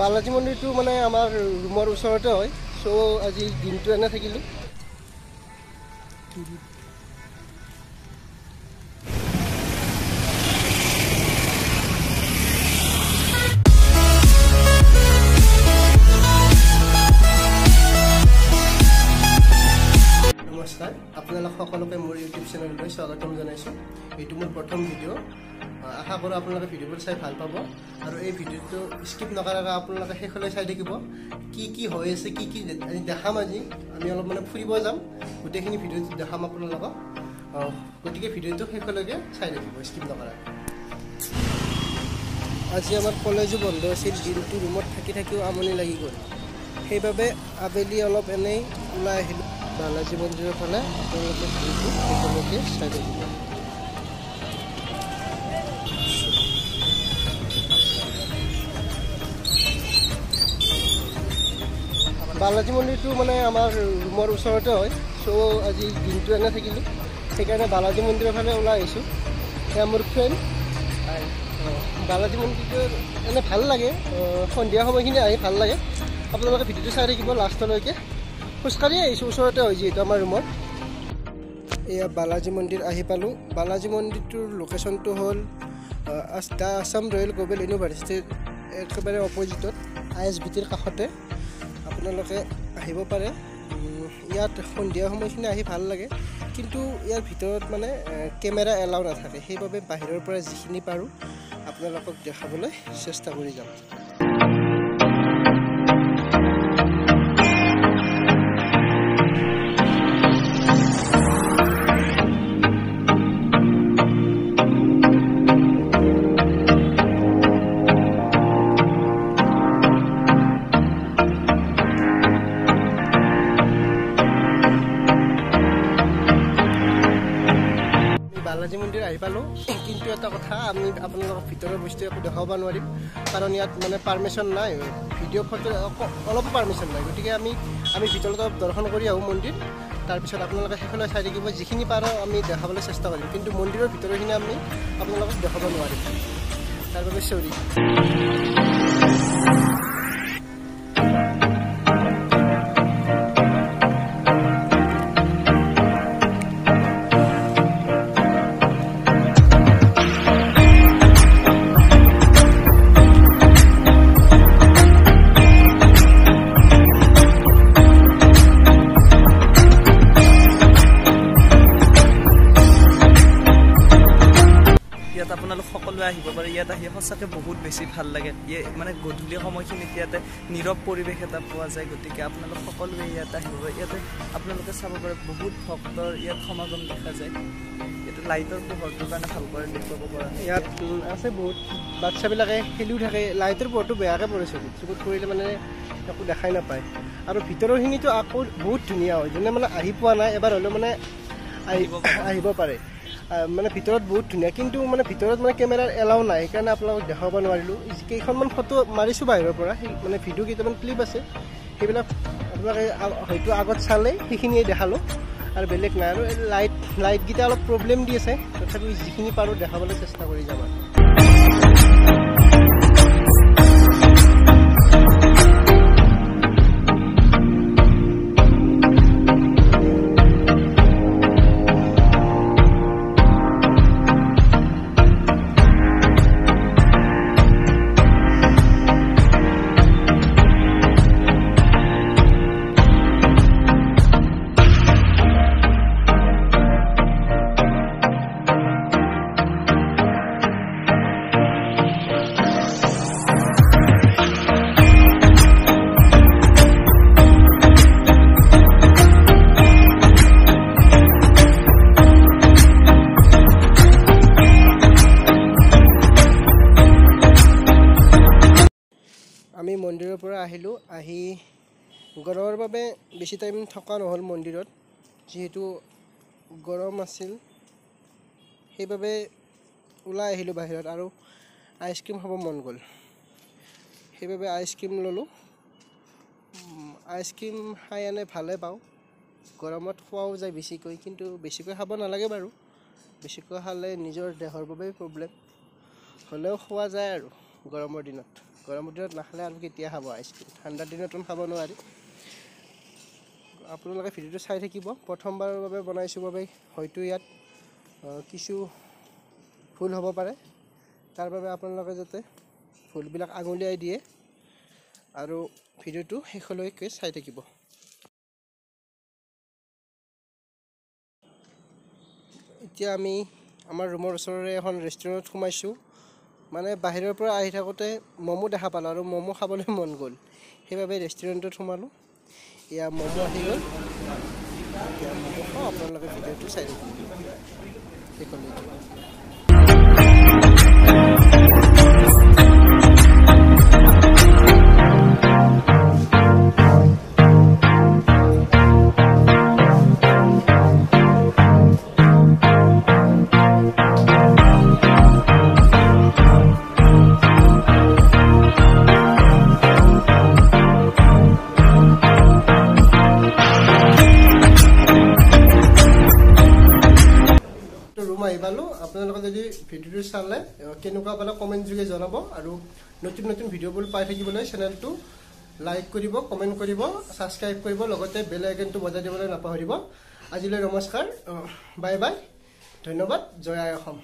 বালাজী মন্দিৰটো মানে আমাৰ ৰুমৰ ওচৰতে হয়। চ' আজি দিনটো এনে থাকিলোঁ। নমস্কাৰ। আপোনালোক সকলোকে চেনেললৈ স্বাগতম জনাইছোঁ। এইটো মোৰ প্ৰথম ভিডিঅ' আশা কৰোঁ আপোনালোকে ভিডিঅ'বোৰ চাই ভাল পাব। আৰু এই ভিডিঅ'টো স্কিপ নকৰাকৈ আপোনালোকে শেষলৈ চাই থাকিব। কি কি হৈ আছে কি কি আজি দেখাম আজি। আমি অলপ মানে ফুৰিব যাম। গোটেইখিনি ভিডিঅ'টো দেখাম আপোনালোকক। গতিকে ভিডিঅ'টো শেষলৈকে চাই থাকিব স্কিপ নকৰাকৈ। আজি আমাৰ কলেজো বন্ধ আছিল। দিনটো ৰুমত থাকি থাকিও আমনি লাগি গ'ল। সেইবাবে আবেলি অলপ এনেই ওলাই আহিলোঁ। বালাজী মন্দিৰৰ ফালে আপোনালোকে ভিডিঅ'টো শেষলৈকে চাই থাকিব। বালাজী মন্দিৰটো মানে আমাৰ ৰুমৰ ওচৰতে হয় চ' আজি দিনটো এনে থাকিলোঁ। সেইকাৰণে বালাজী মন্দিৰৰ ফালে ওলাই আহিছোঁ। এয়া মোৰ ফ্ৰেণ্ড বালাজী মন্দিৰটো এনে ভাল লাগে। সন্ধিয়া সময়খিনি আহি ভাল লাগে। আপোনালোকে ভিডিঅ'টো চাই থাকিব লাষ্টলৈকে। খোজকাঢ়ি আহিছোঁ ওচৰতে হয় যিহেতু আমাৰ ৰুমত। এয়া বালাজী মন্দিৰ আহি পালোঁ। বালাজী মন্দিৰটোৰ লোকেশ্যনটো হ'ল দ্য আছাম ৰয়েল গ্ল'বেল ইউনিভাৰ্চিটিৰ একেবাৰে অপজিটত আই এছ বি টিৰ কাষতে। আপোনালোকে আহিব পাৰে। ইয়াত সন্ধিয়া সময়খিনি আহি ভাল লাগে। কিন্তু ইয়াৰ ভিতৰত মানে কেমেৰা এলাও নাথাকে। সেইবাবে বাহিৰৰ পৰা যিখিনি পাৰোঁ আপোনালোকক দেখাবলৈ চেষ্টা কৰি যাম। আহি পালোঁ। কিন্তু এটা কথা আমি আপোনালোকক ভিতৰৰ বস্তু একো দেখাব নোৱাৰিম। কাৰণ ইয়াত মানে পাৰ্মিশ্যন নাই। ভিডিঅ' ফটো অলপো পাৰ্মিশ্যন নাই। গতিকে আমি আমি ভিতৰত দৰ্শন কৰি আহোঁ মন্দিৰ। তাৰপিছত আপোনালোকে শেষলৈ চাই থাকিব। যিখিনি পাৰোঁ আমি দেখাবলৈ চেষ্টা কৰিম। কিন্তু মন্দিৰৰ ভিতৰখিনি আমি আপোনালোকক দেখাব নোৱাৰিম। তাৰ বাবে চৰি সকলোৱে আহিব পাৰে ইয়াত আহি সঁচাকৈ বহুত বেছি ভাল লাগে। মানে গধূলি সময়খিনিত ইয়াতে নীৰৱ পৰিৱেশ এটা পোৱা যায় গতিকে আপোনালোক সকলোৱে ইয়াত আহিব। পাৰে ইয়াতে আপোনালোকে চাব পাৰে বহুত ভক্তৰ ইয়াত সমাগম দেখা যায়। ইয়াতে লাইটৰ পোহৰটোৰ কাৰণে ভালকৈ দেখুৱাব পৰা। ইয়াত আছে বহুত। বাচ্ছাবিলাকে খেলিও থাকে। লাইটৰ পোহৰটো বেয়াকৈ পৰিছে। চকুত পৰিলে মানে একো দেখাই নাপায়। আৰু ভিতৰৰখিনিতো আকৌ বহুত ধুনীয়া হয়। যোনে মানে আহি পোৱা নাই এবাৰ হ'লেও মানে আহি আহিব। আহিব পাৰে। মানে ভিতৰত বহুত ধুনীয়া কিন্তু মানে ভিতৰত মানে কেমেৰাৰ এলাও নাই সেইকাৰণে আপোনালোকক দেখাব নোৱাৰিলোঁ। কেইখনমান ফটো মাৰিছোঁ বাহিৰৰ পৰা মানে ভিডিঅ' কেইটামান ক্লিপ আছে সেইবিলাক আপোনালোকে হয়তো আগত চালেই সেইখিনিয়ে দেখালোঁ আৰু বেলেগ নাই। আৰু লাইট লাইটকেইটা অলপ প্ৰব্লেম দি আছে তথাপি যিখিনি পাৰোঁ দেখাবলৈ চেষ্টা কৰি যাম আৰু আমি মন্দিৰৰ পৰা আহিলোঁ আহি গৰমৰ বাবে বেছি টাইম থকা নহ'ল মন্দিৰত। যিহেতু গৰম আছিল সেইবাবে ওলাই আহিলোঁ বাহিৰত আৰু আইচক্ৰীম খাব মন গ'ল। সেইবাবে আইচক্ৰীম ল'লোঁ। আইচক্ৰীম খাই এনে ভালে পাওঁ। গৰমত খোৱাও যায় বেছিকৈ কিন্তু বেছিকৈ খাব নালাগে বাৰু। বেছিকৈ খালে নিজৰ দেহৰ বাবেই প্ৰব্লেম হ'লেও খোৱা যায় আৰু গৰমৰ দিনত। গৰমৰ দিনত নাখালে আৰু কেতিয়া খাব আইচক্ৰীম ঠাণ্ডাৰ দিনতো খাব নোৱাৰি। আপোনালোকে ভিডিঅ'টো চাই থাকিব। প্ৰথমবাৰৰ বাবে বনাইছোঁ বাবে হয়তো ইয়াত কিছু ভুল হ'ব পাৰে। তাৰ বাবে আপোনালোকে যাতে ভুলবিলাক আঙুলিয়াই দিয়ে আৰু ভিডিঅ'টো শেষলৈকে চাই থাকিব। এতিয়া আমি আমাৰ ৰুমৰ ওচৰৰে এখন ৰেষ্টুৰেণ্টত সোমাইছোঁ। মানে বাহিৰৰ পৰা আহি থাকোঁতে ম'ম' দেখা পালোঁ আৰু ম'ম' খাবলৈ মন গ'ল। সেইবাবে ৰেষ্টুৰেণ্টত সোমালোঁ। এয়া ম'ম' আহি গ'ল। এতিয়া ম'ম' খাওঁ আপোনালোকে ভিডিঅ'টো চাই থাকিব আহি পালোঁ আপোনালোকে যদি ভিডিঅ'টো চালে কেনেকুৱা পালে কমেণ্ট যোগে জনাব আৰু নতুন নতুন ভিডিঅ'বোৰ পাই থাকিবলৈ চেনেলটো লাইক কৰিব কমেণ্ট কৰিব ছাবস্ক্ৰাইব কৰিব লগতে বেল আইকনটো বজাই দিবলৈ নাপাহৰিব। আজিলৈ নমস্কাৰ বাই বাই ধন্যবাদ জয় আই অসম।